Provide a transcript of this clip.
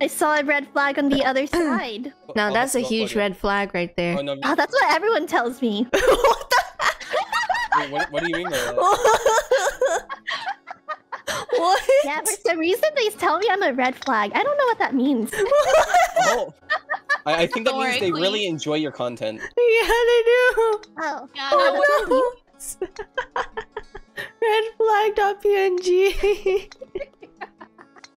I saw a red flag on the other side. Now oh, that's a huge red flag right there. Oh, no, Oh, that's what everyone tells me. what wait, what, what do you mean by that? what? Yeah, for some reason they tell me I'm a red flag. I don't know what that means. Oh, I, I think that means they really enjoy your content. Yeah, they do. Oh. Yeah, Oh no! Red flag.png.